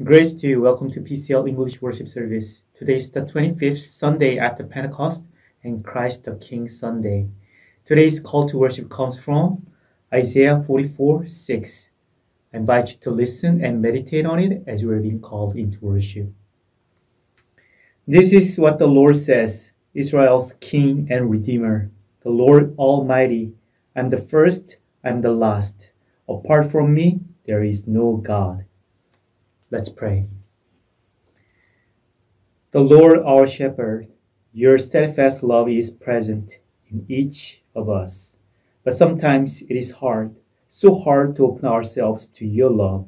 Grace to you. Welcome to PCL English Worship Service. Today is the 25th Sunday after Pentecost and Christ the King Sunday. Today's call to worship comes from Isaiah 44 6. I invite you to listen and meditate on it as you are being called into worship. This is what the Lord says Israel's King and Redeemer, the Lord Almighty. I'm the first, I'm the last. Apart from me, there is no God. Let's pray. The Lord our shepherd, your steadfast love is present in each of us. But sometimes it is hard, so hard to open ourselves to your love.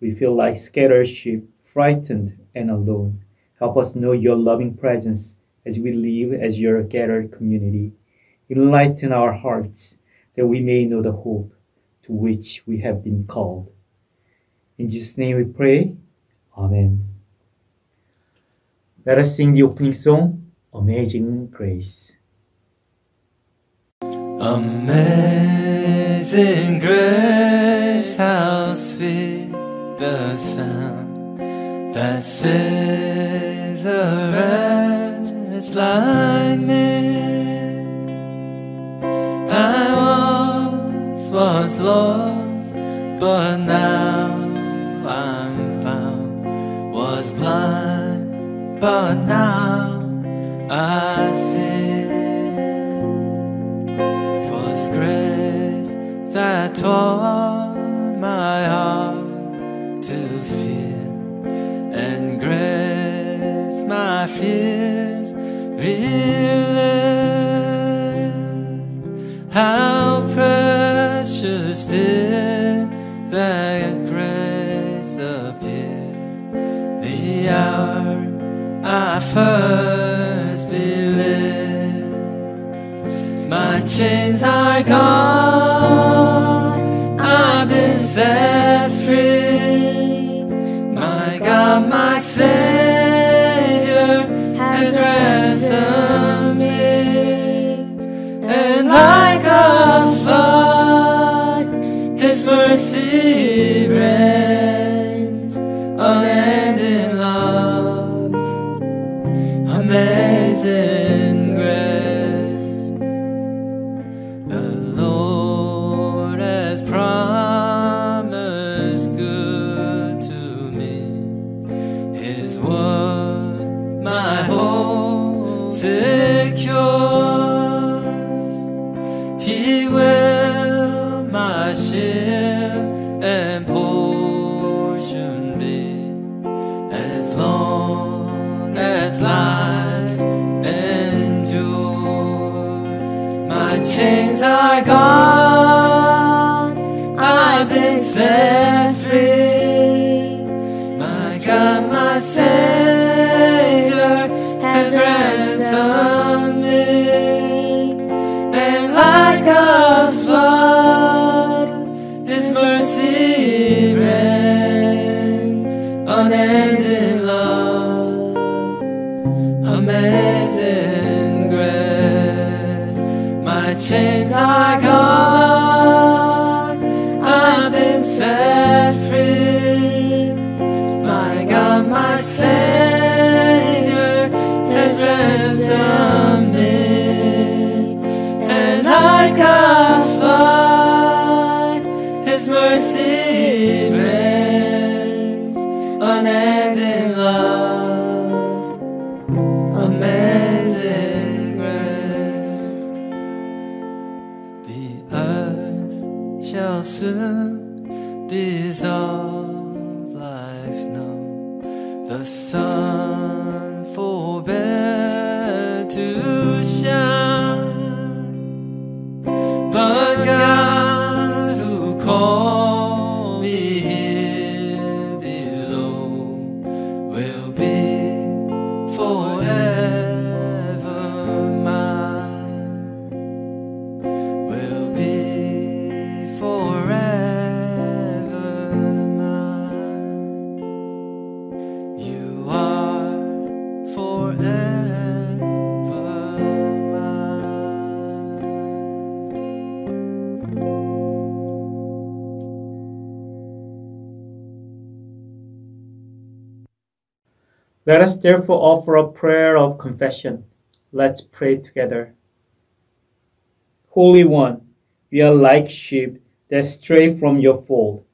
We feel like scattered sheep, frightened and alone. Help us know your loving presence as we live as your gathered community. Enlighten our hearts that we may know the hope to which we have been called. In Jesus' name we pray. Amen. Let us sing the opening song, Amazing Grace. Amazing grace, how sweet the sound that saves a wretch like me. I once was lost, but now but now chains Savior has ransomed Let us therefore offer a prayer of confession. Let's pray together. Holy One, we are like sheep that stray from your fold.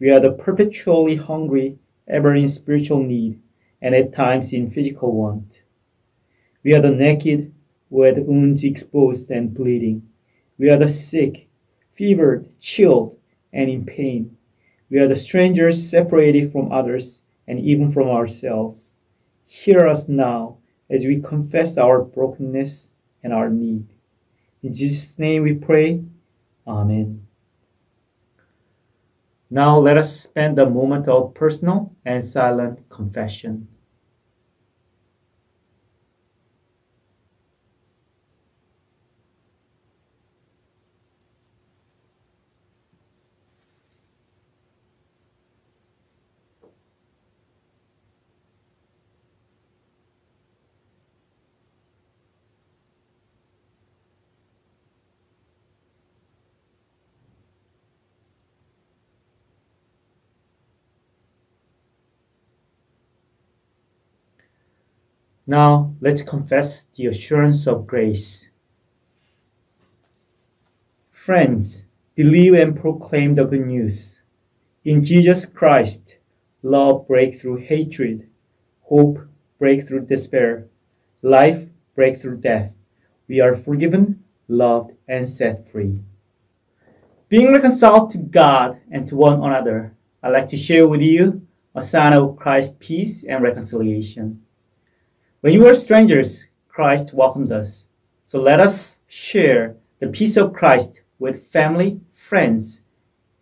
We are the perpetually hungry, ever in spiritual need, and at times in physical want. We are the naked, with wounds exposed and bleeding. We are the sick, fevered, chilled, and in pain. We are the strangers separated from others and even from ourselves. Hear us now as we confess our brokenness and our need. In Jesus' name we pray. Amen. Now let us spend a moment of personal and silent confession. Now let's confess the assurance of grace. Friends, believe and proclaim the good news. In Jesus Christ, love breaks through hatred, hope breaks through despair, life breaks through death. We are forgiven, loved, and set free. Being reconciled to God and to one another, I'd like to share with you a sign of Christ's peace and reconciliation. When we were strangers, Christ welcomed us. So let us share the peace of Christ with family, friends,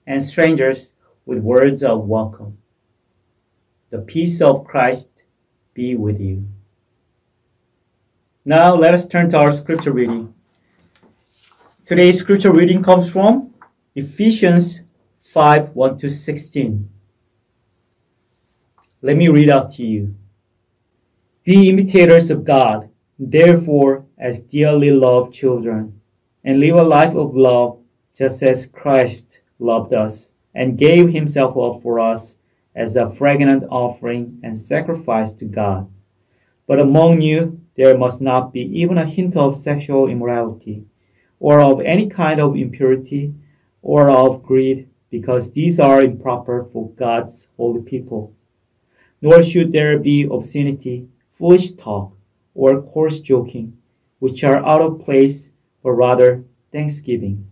and strangers with words of welcome. The peace of Christ be with you. Now let us turn to our scripture reading. Today's scripture reading comes from Ephesians 5 1 to 16. Let me read out to you. Be imitators of God, therefore, as dearly loved children, and live a life of love just as Christ loved us and gave himself up for us as a fragrant offering and sacrifice to God. But among you there must not be even a hint of sexual immorality, or of any kind of impurity, or of greed, because these are improper for God's holy people. Nor should there be obscenity foolish talk, or coarse joking, which are out of place, but rather thanksgiving.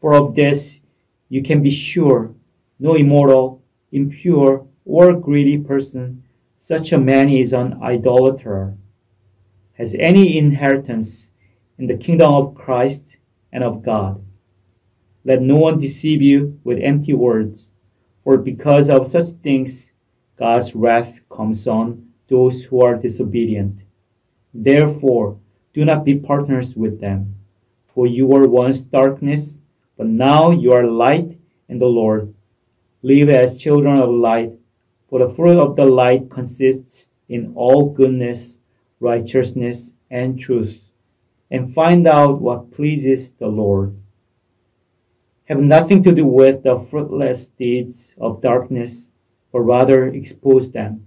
For of this you can be sure no immoral, impure, or greedy person, such a man is an idolater, has any inheritance in the kingdom of Christ and of God. Let no one deceive you with empty words, for because of such things God's wrath comes on those who are disobedient. Therefore, do not be partners with them. For you were once darkness, but now you are light in the Lord. Live as children of light, for the fruit of the light consists in all goodness, righteousness, and truth, and find out what pleases the Lord. Have nothing to do with the fruitless deeds of darkness, but rather expose them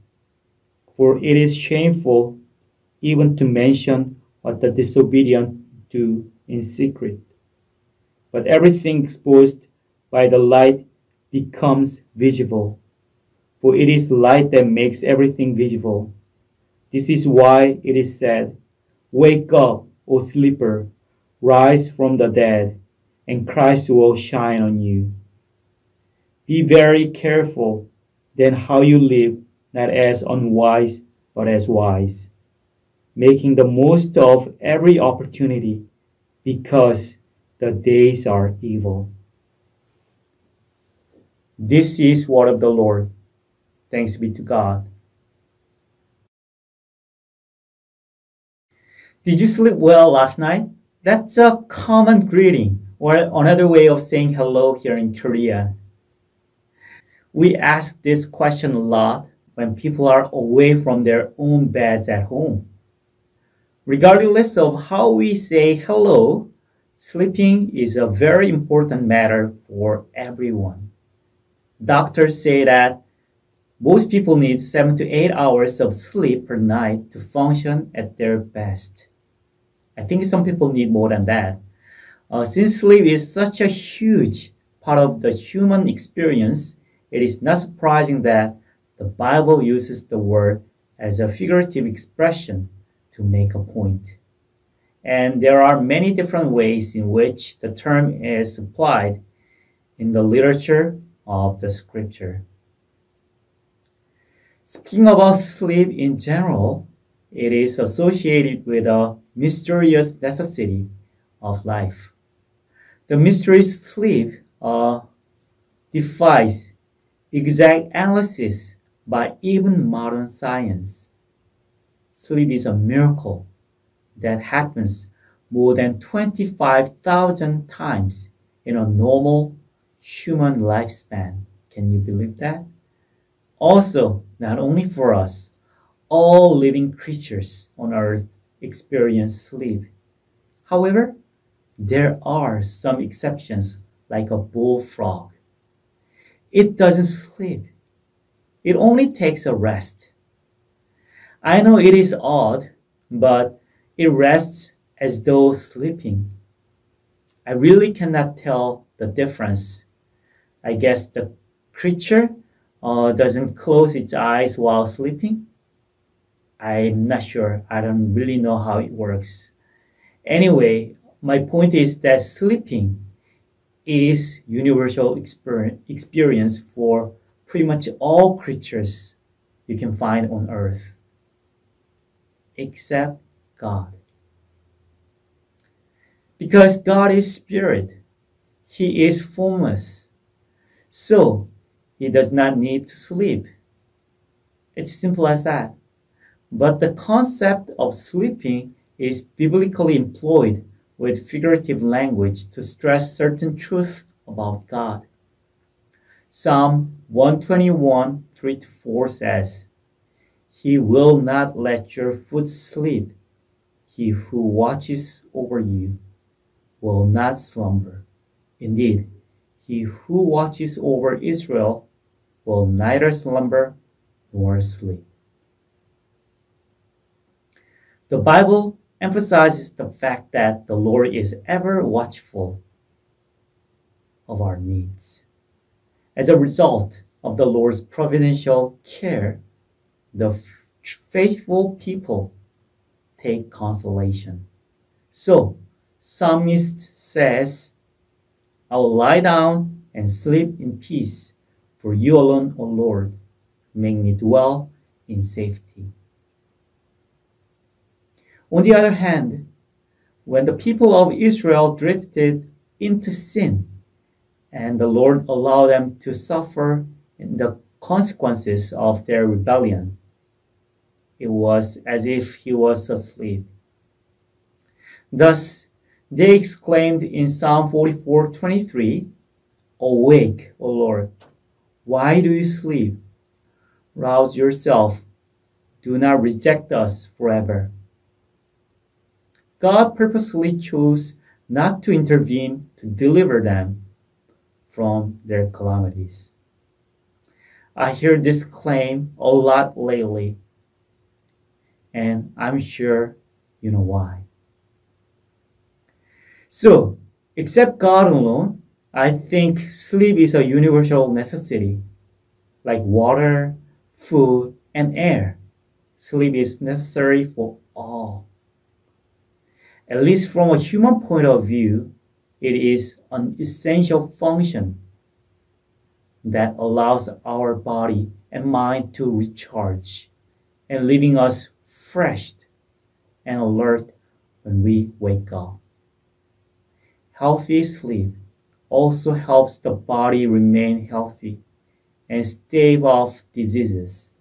for it is shameful even to mention what the disobedient do in secret. But everything exposed by the light becomes visible, for it is light that makes everything visible. This is why it is said, Wake up, O sleeper, rise from the dead, and Christ will shine on you. Be very careful then how you live not as unwise, but as wise, making the most of every opportunity because the days are evil. This is word of the Lord. Thanks be to God. Did you sleep well last night? That's a common greeting or another way of saying hello here in Korea. We ask this question a lot when people are away from their own beds at home. Regardless of how we say hello, sleeping is a very important matter for everyone. Doctors say that Most people need seven to eight hours of sleep per night to function at their best. I think some people need more than that. Uh, since sleep is such a huge part of the human experience, it is not surprising that the Bible uses the word as a figurative expression to make a point. And there are many different ways in which the term is applied in the literature of the scripture. Speaking about sleep in general, it is associated with a mysterious necessity of life. The mysterious sleep uh, defies exact analysis by even modern science. Sleep is a miracle that happens more than 25,000 times in a normal human lifespan. Can you believe that? Also, not only for us, all living creatures on earth experience sleep. However, there are some exceptions, like a bullfrog. It doesn't sleep. It only takes a rest. I know it is odd, but it rests as though sleeping. I really cannot tell the difference. I guess the creature uh, doesn't close its eyes while sleeping. I'm not sure. I don't really know how it works. Anyway, my point is that sleeping is universal experience for pretty much all creatures you can find on earth except God. Because God is spirit, he is formless. So, he does not need to sleep. It's simple as that. But the concept of sleeping is biblically employed with figurative language to stress certain truths about God. Psalm 121 3 4 says, He will not let your foot sleep. He who watches over you will not slumber. Indeed, he who watches over Israel will neither slumber nor sleep. The Bible emphasizes the fact that the Lord is ever watchful of our needs. As a result of the Lord's providential care, the faithful people take consolation. So, Psalmist says, I will lie down and sleep in peace, for you alone, O Lord, make me dwell in safety. On the other hand, when the people of Israel drifted into sin and the Lord allowed them to suffer in the consequences of their rebellion, it was as if he was asleep. Thus, they exclaimed in Psalm 44 23, Awake, O Lord, why do you sleep? Rouse yourself, do not reject us forever. God purposely chose not to intervene to deliver them from their calamities. I hear this claim a lot lately, and I'm sure you know why. So, except God alone, I think sleep is a universal necessity, like water, food, and air. Sleep is necessary for all at least from a human point of view, it is an essential function that allows our body and mind to recharge and leaving us fresh and alert when we wake up. Healthy sleep also helps the body remain healthy and stave off diseases.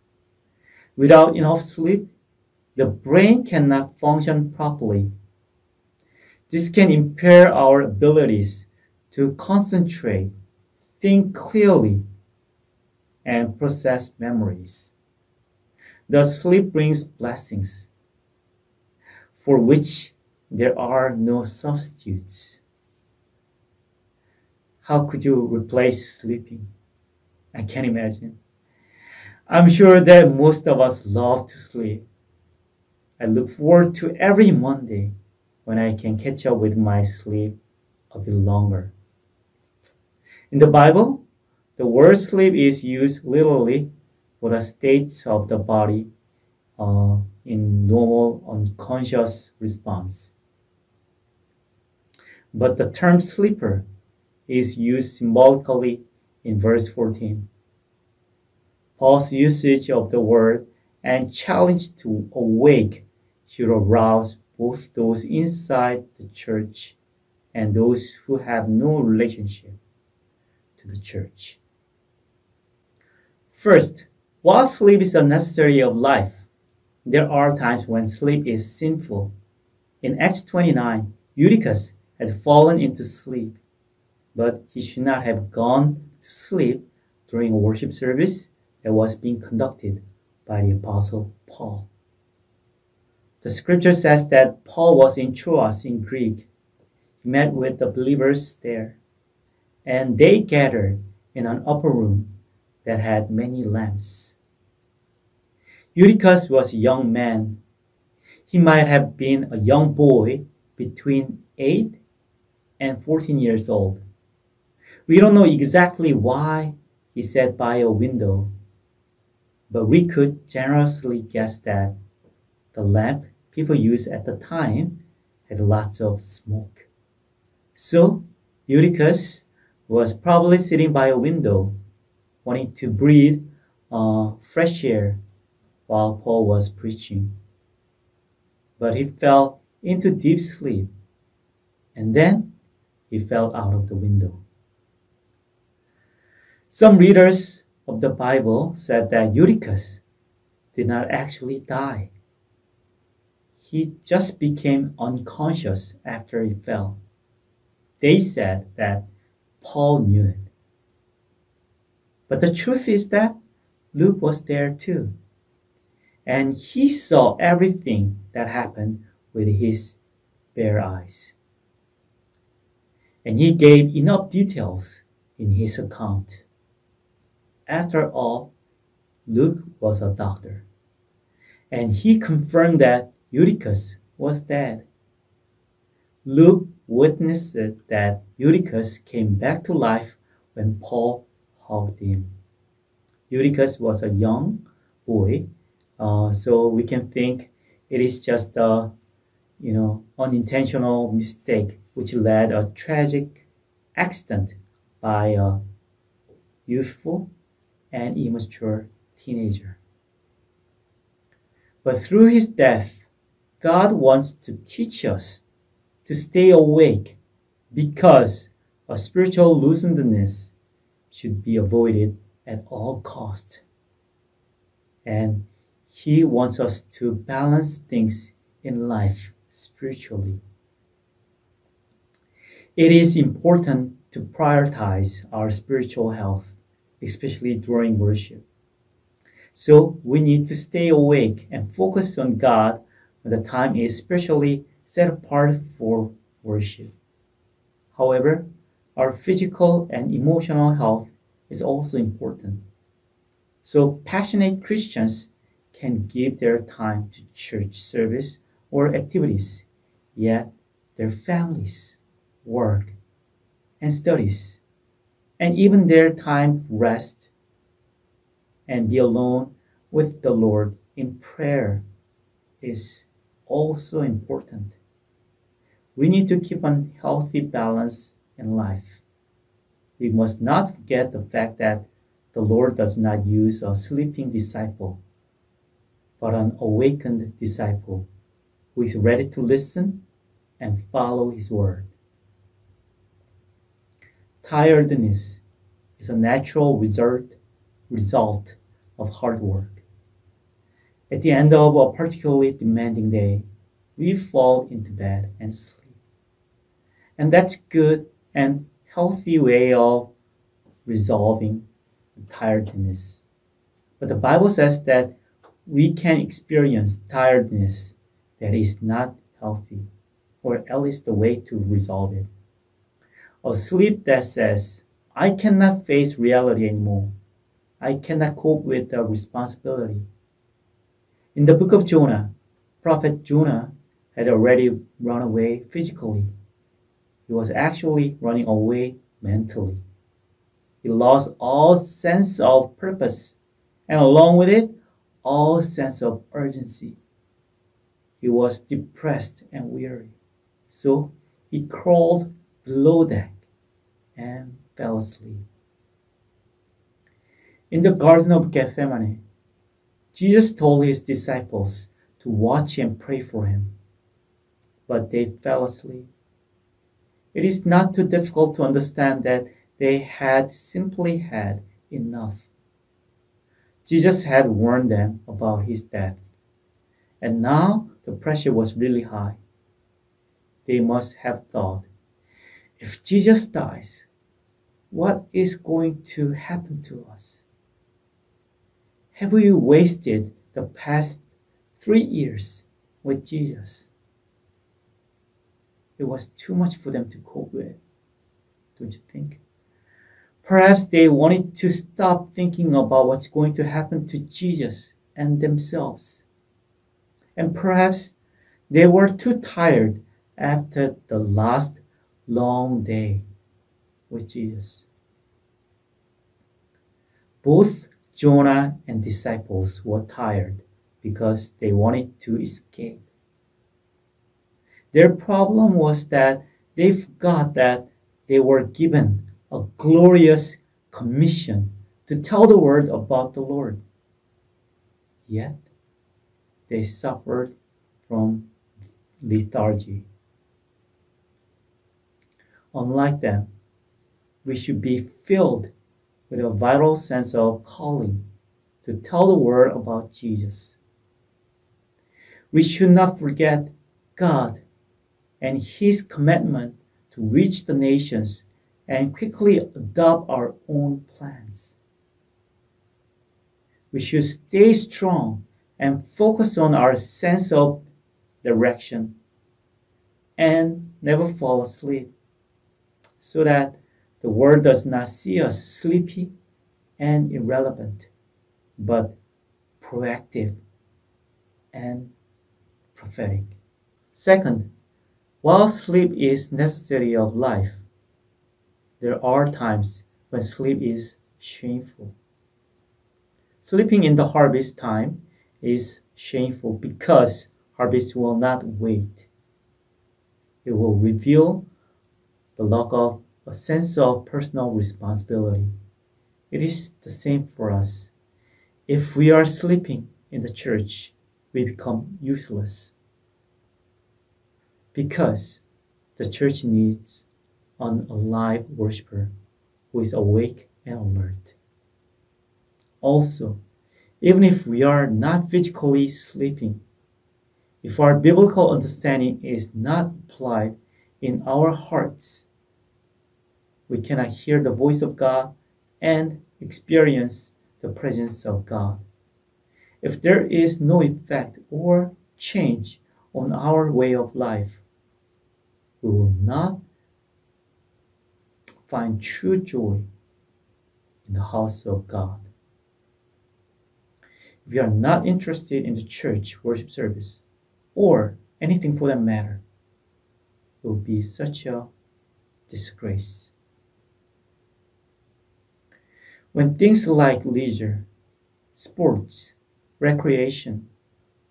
Without enough sleep, the brain cannot function properly this can impair our abilities to concentrate, think clearly, and process memories. Thus, sleep brings blessings for which there are no substitutes. How could you replace sleeping? I can't imagine. I'm sure that most of us love to sleep. I look forward to every Monday when I can catch up with my sleep a bit longer. In the Bible, the word sleep is used literally for the states of the body uh, in normal unconscious response. But the term sleeper is used symbolically in verse 14. Paul's usage of the word and challenge to awake should arouse both those inside the church and those who have no relationship to the church. First, while sleep is a necessary of life, there are times when sleep is sinful. In Acts 29, Eutychus had fallen into sleep, but he should not have gone to sleep during a worship service that was being conducted by the Apostle Paul. The scripture says that Paul was in Troas in Greek. He met with the believers there, and they gathered in an upper room that had many lamps. Eutychus was a young man. He might have been a young boy between 8 and 14 years old. We don't know exactly why he sat by a window but we could generously guess that the lamp people used at the time had lots of smoke. So Eutychus was probably sitting by a window, wanting to breathe uh, fresh air while Paul was preaching. But he fell into deep sleep, and then he fell out of the window. Some readers of the Bible said that Eutychus did not actually die. He just became unconscious after he fell. They said that Paul knew it. But the truth is that Luke was there too. And he saw everything that happened with his bare eyes. And he gave enough details in his account. After all, Luke was a doctor, and he confirmed that Eutychus was dead. Luke witnessed that Eutychus came back to life when Paul hugged him. Eutychus was a young boy, uh, so we can think it is just a you know unintentional mistake which led a tragic accident by a youthful and immature teenager. But through his death, God wants to teach us to stay awake because a spiritual loosenedness should be avoided at all costs. And he wants us to balance things in life spiritually. It is important to prioritize our spiritual health especially during worship. So we need to stay awake and focus on God the time is specially set apart for worship. However, our physical and emotional health is also important. So passionate Christians can give their time to church service or activities, yet their families, work, and studies and even their time rest and be alone with the Lord in prayer is also important. We need to keep a healthy balance in life. We must not forget the fact that the Lord does not use a sleeping disciple, but an awakened disciple who is ready to listen and follow his word. Tiredness is a natural result, result of hard work. At the end of a particularly demanding day, we fall into bed and sleep. And that's good and healthy way of resolving tiredness. But the Bible says that we can experience tiredness that is not healthy, or at least the way to resolve it. A sleep that says, I cannot face reality anymore, I cannot cope with the responsibility. In the book of Jonah, Prophet Jonah had already run away physically. He was actually running away mentally. He lost all sense of purpose, and along with it, all sense of urgency. He was depressed and weary, so he crawled below deck and fell asleep. In the Garden of Gethsemane, Jesus told his disciples to watch and pray for him, but they fell asleep. It is not too difficult to understand that they had simply had enough. Jesus had warned them about his death, and now the pressure was really high. They must have thought if Jesus dies, what is going to happen to us? Have we wasted the past three years with Jesus? It was too much for them to cope with, don't you think? Perhaps they wanted to stop thinking about what's going to happen to Jesus and themselves. And perhaps they were too tired after the last long day with Jesus. Both Jonah and disciples were tired because they wanted to escape. Their problem was that they forgot that they were given a glorious commission to tell the world about the Lord. Yet, they suffered from lethargy. Unlike them, we should be filled with a vital sense of calling to tell the world about Jesus. We should not forget God and His commandment to reach the nations and quickly adopt our own plans. We should stay strong and focus on our sense of direction and never fall asleep so that the world does not see us sleepy and irrelevant, but proactive and prophetic. Second, while sleep is necessary of life, there are times when sleep is shameful. Sleeping in the harvest time is shameful because harvest will not wait. It will reveal the lack of a sense of personal responsibility. It is the same for us. If we are sleeping in the church, we become useless. Because the church needs an alive worshiper who is awake and alert. Also, even if we are not physically sleeping, if our biblical understanding is not applied in our hearts, we cannot hear the voice of God and experience the presence of God. If there is no effect or change on our way of life, we will not find true joy in the house of God. If you are not interested in the church worship service or anything for that matter, it will be such a disgrace. When things like leisure, sports, recreation,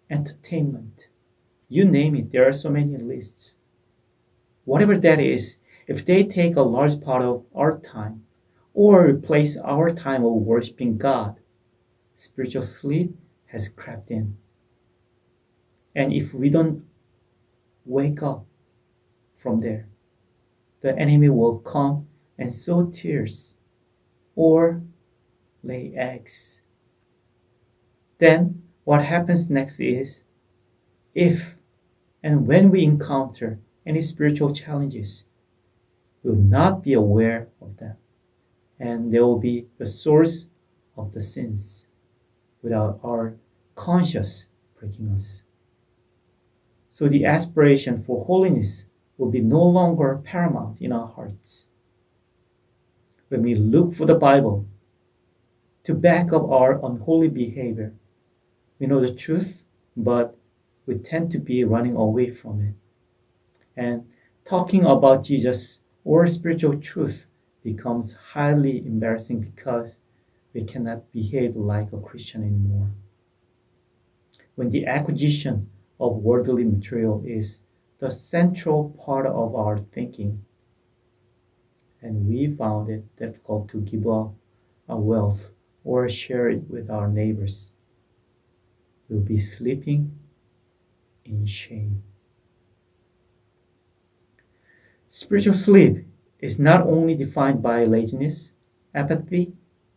entertainment, you name it, there are so many lists. Whatever that is, if they take a large part of our time or replace our time of worshiping God, spiritual sleep has crept in. And if we don't wake up from there, the enemy will come and sow tears or lay eggs. Then what happens next is if and when we encounter any spiritual challenges, we will not be aware of them, and they will be the source of the sins without our conscious breaking us. So the aspiration for holiness will be no longer paramount in our hearts when we look for the Bible to back up our unholy behavior. We know the truth, but we tend to be running away from it. And talking about Jesus or spiritual truth becomes highly embarrassing because we cannot behave like a Christian anymore. When the acquisition of worldly material is the central part of our thinking, and we found it difficult to give up our wealth or share it with our neighbors, we'll be sleeping in shame. Spiritual sleep is not only defined by laziness, apathy,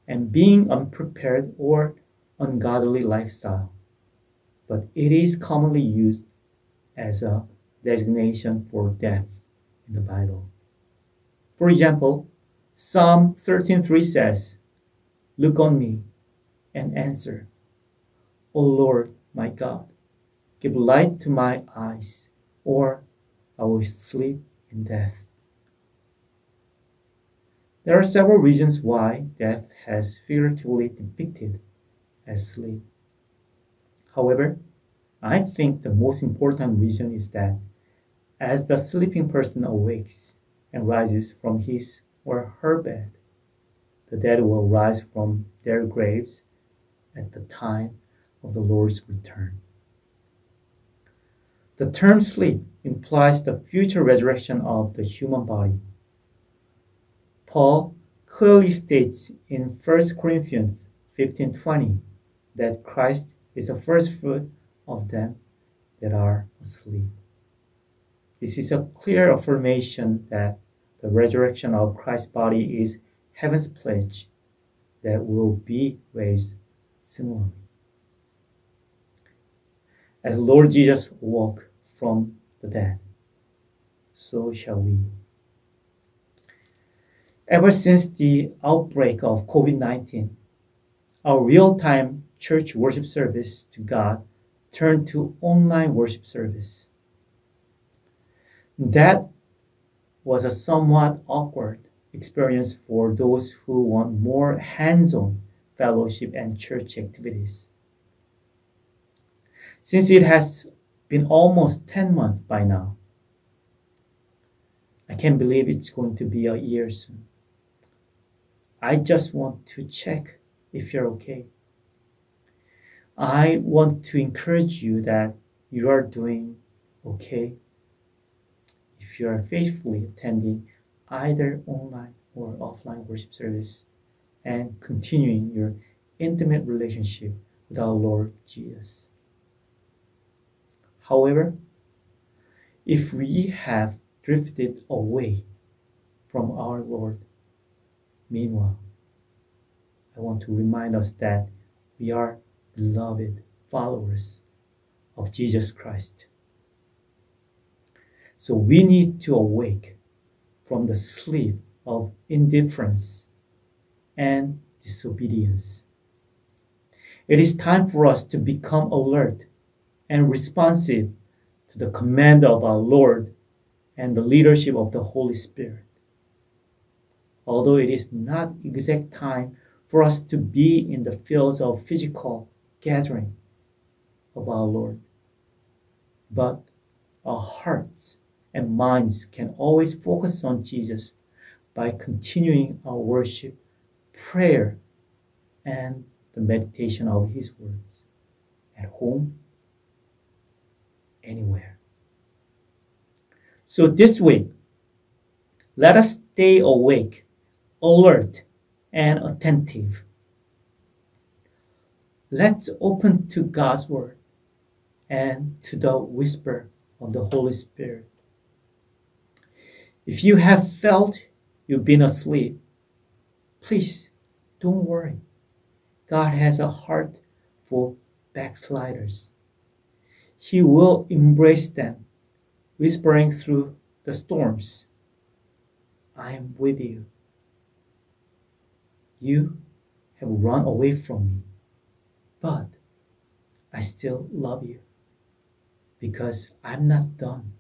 and being unprepared or ungodly lifestyle, but it is commonly used as a designation for death in the Bible. For example, Psalm 13:3 says, "Look on me and answer, O Lord my God, give light to my eyes, or I will sleep in death." There are several reasons why death has figuratively depicted as sleep. However, I think the most important reason is that as the sleeping person awakes and rises from his or her bed, the dead will rise from their graves at the time of the Lord's return. The term sleep implies the future resurrection of the human body. Paul clearly states in 1 Corinthians 15:20 that Christ is the first fruit of them that are asleep. This is a clear affirmation that the resurrection of Christ's body is heaven's pledge that will be raised similarly. As Lord Jesus walked from the dead, so shall we. Ever since the outbreak of COVID 19, our real time church worship service to God turned to online worship service. That was a somewhat awkward experience for those who want more hands on fellowship and church activities. Since it has been almost 10 months by now, I can't believe it's going to be a year soon. I just want to check if you're okay. I want to encourage you that you are doing okay if you are faithfully attending either online or offline worship service and continuing your intimate relationship with our Lord Jesus. However, if we have drifted away from our Lord, meanwhile, I want to remind us that we are beloved followers of Jesus Christ. So we need to awake from the sleep of indifference and disobedience. It is time for us to become alert and responsive to the command of our Lord and the leadership of the Holy Spirit. Although it is not exact time for us to be in the fields of physical gathering of our Lord. But our hearts and minds can always focus on Jesus by continuing our worship, prayer, and the meditation of His words at home, anywhere. So this week, let us stay awake, alert, and attentive let's open to God's Word and to the whisper of the Holy Spirit. If you have felt you've been asleep, please don't worry. God has a heart for backsliders. He will embrace them, whispering through the storms, I am with you. You have run away from me but I still love you because I'm not done.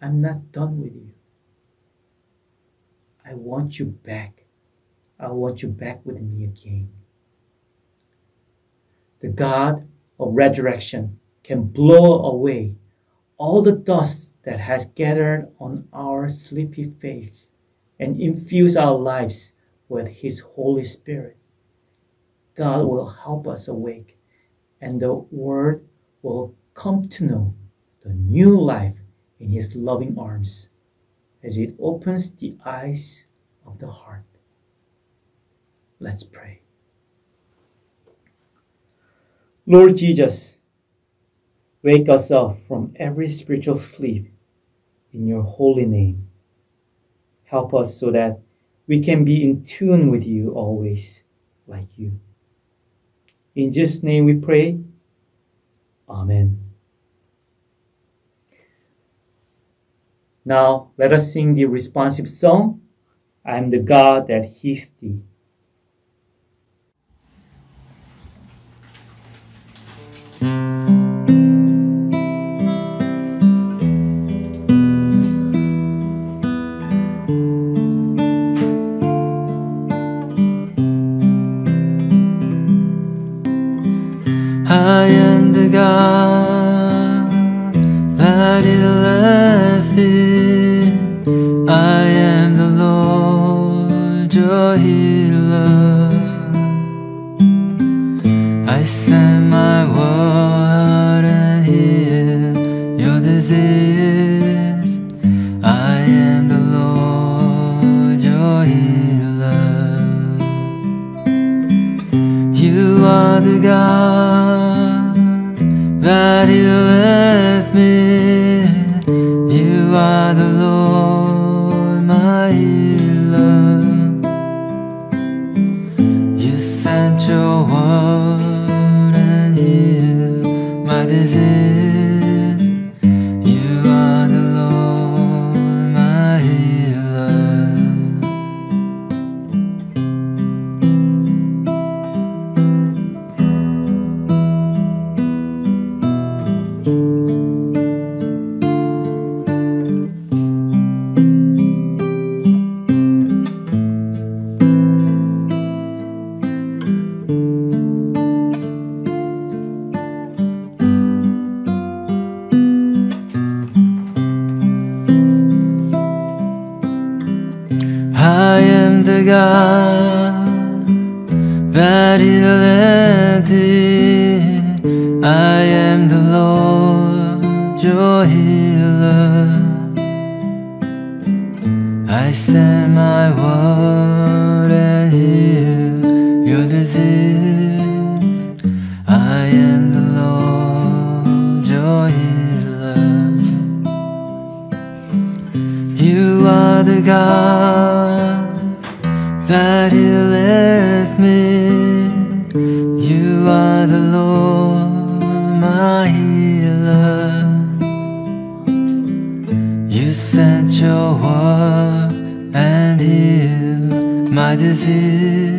I'm not done with you. I want you back. I want you back with me again. the God of resurrection can blow away all the dust that has gathered on our sleepy faith and infuse our lives with His Holy Spirit. God will help us awake, and the Word will come to know the new life in His loving arms as it opens the eyes of the heart. Let's pray. Lord Jesus, wake us up from every spiritual sleep in your holy name. Help us so that we can be in tune with you always, like you. In Jesus' name we pray. Amen. Now let us sing the responsive song I am the God that hears thee. You are the Lord, my healer. You sent your word and healed my disease.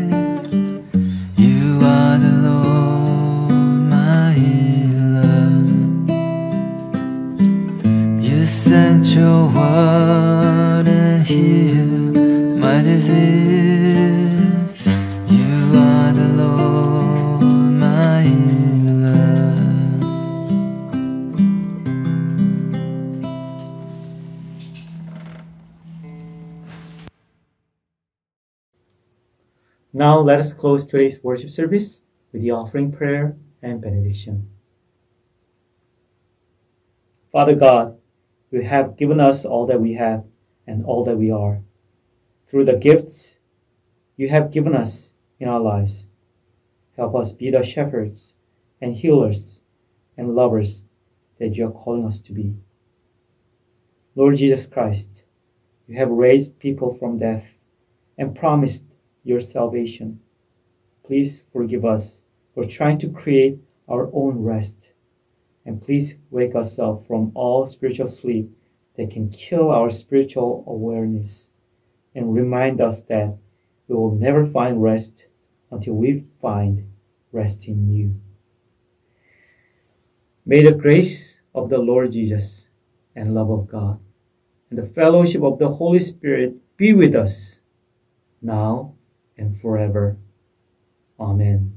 Let us close today's worship service with the offering prayer and benediction. Father God, you have given us all that we have and all that we are. Through the gifts you have given us in our lives, help us be the shepherds and healers and lovers that you are calling us to be. Lord Jesus Christ, you have raised people from death and promised your salvation. Please forgive us for trying to create our own rest. And please wake us up from all spiritual sleep that can kill our spiritual awareness and remind us that we will never find rest until we find rest in you. May the grace of the Lord Jesus and love of God and the fellowship of the Holy Spirit be with us now and forever. Amen.